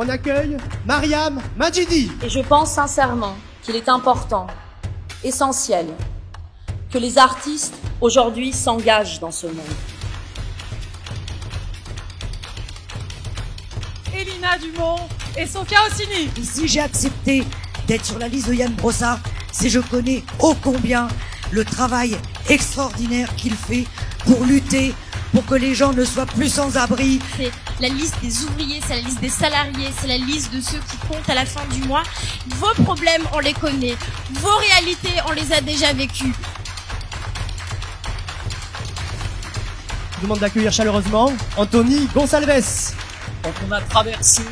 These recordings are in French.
on accueille Mariam Majidi. Et je pense sincèrement qu'il est important, essentiel, que les artistes aujourd'hui s'engagent dans ce monde. Elina Dumont et Sophia Ossini. Si j'ai accepté d'être sur la liste de Yann Brossard, c'est je connais ô combien le travail extraordinaire qu'il fait pour lutter pour que les gens ne soient plus sans abri. C'est la liste des ouvriers, c'est la liste des salariés, c'est la liste de ceux qui comptent à la fin du mois. Vos problèmes, on les connaît. Vos réalités, on les a déjà vécues. Je demande d'accueillir chaleureusement Anthony Gonsalves. Quand on a traversé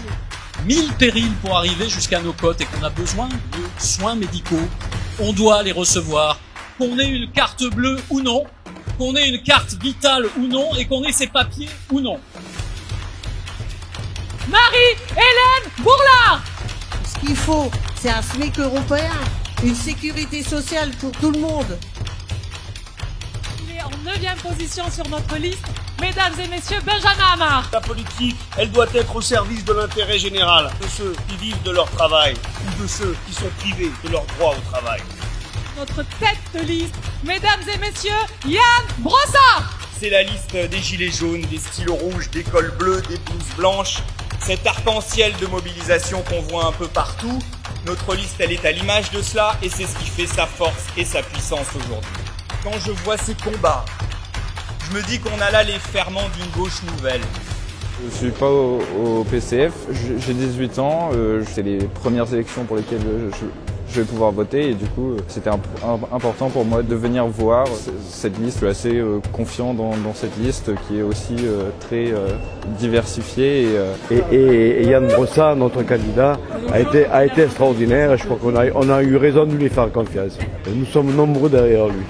mille périls pour arriver jusqu'à nos côtes et qu'on a besoin de soins médicaux, on doit les recevoir. Qu'on ait une carte bleue ou non, qu'on ait une carte vitale ou non et qu'on ait ses papiers ou non. Marie-Hélène Bourlard Ce qu'il faut, c'est un SMIC européen, une sécurité sociale pour tout le monde. Il est en 9 position sur notre liste. Mesdames et messieurs, Benjamin Amar. La politique, elle doit être au service de l'intérêt général, de ceux qui vivent de leur travail ou de ceux qui sont privés de leur droit au travail. Notre tête de liste, mesdames et messieurs, Yann Brossard. C'est la liste des gilets jaunes, des stylos rouges, des cols bleus, des blouses blanches, cet arc-en-ciel de mobilisation qu'on voit un peu partout. Notre liste, elle est à l'image de cela et c'est ce qui fait sa force et sa puissance aujourd'hui. Quand je vois ces combats, je me dis qu'on a là les ferments d'une gauche nouvelle. Je suis pas au, au PCF, j'ai 18 ans, euh, c'est les premières élections pour lesquelles je, je vais pouvoir voter et du coup c'était important pour moi de venir voir cette liste. Je suis assez euh, confiant dans, cette liste qui est aussi euh, très euh, diversifiée. Et, Yann Brossard, notre candidat, a été, a été extraordinaire je crois qu'on a, eu raison de lui faire confiance. Nous sommes nombreux derrière lui.